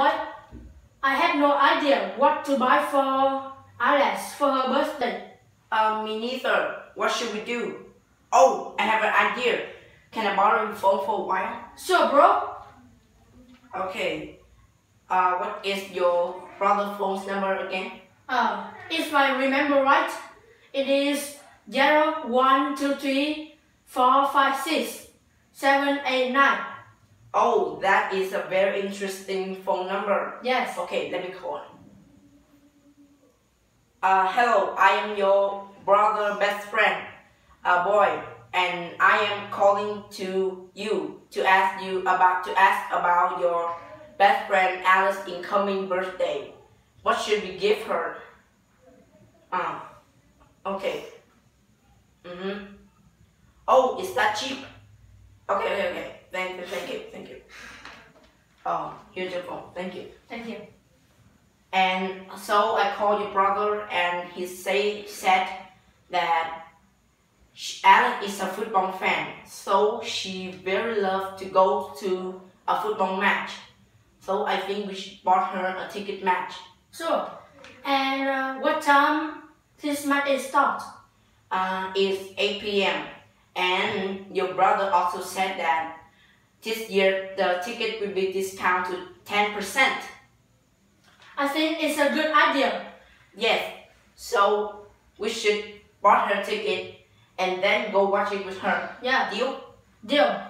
boy. I have no idea what to buy for Alice for her birthday. Uh, me neither. What should we do? Oh, I have an idea. Can I borrow your phone for a while? Sure, bro. Okay. Uh, what is your brother's phone's number again? Uh, if I remember right, it is zero one two three four five six seven eight nine. Oh, that is a very interesting phone number. Yes. Okay, let me call. Uh, hello, I am your brother best friend, a boy, and I am calling to you to ask you about to ask about your best friend Alice incoming birthday. What should we give her? Ah, okay. Mm-hmm. Oh, is that cheap? Okay, okay, okay. Thank you, thank you, thank you. Oh, here's your phone. Thank you. Thank you. And so I called your brother, and he say said that Alex is a football fan, so she very love to go to a football match. So I think we should bought her a ticket match. Sure. And uh, what time this match is start? Uh, it's 8 p.m. And your brother also said that this year the ticket will be discounted 10%. I think it's a good idea. Yes, so we should buy her ticket and then go watch it with her. Yeah. Deal? Deal.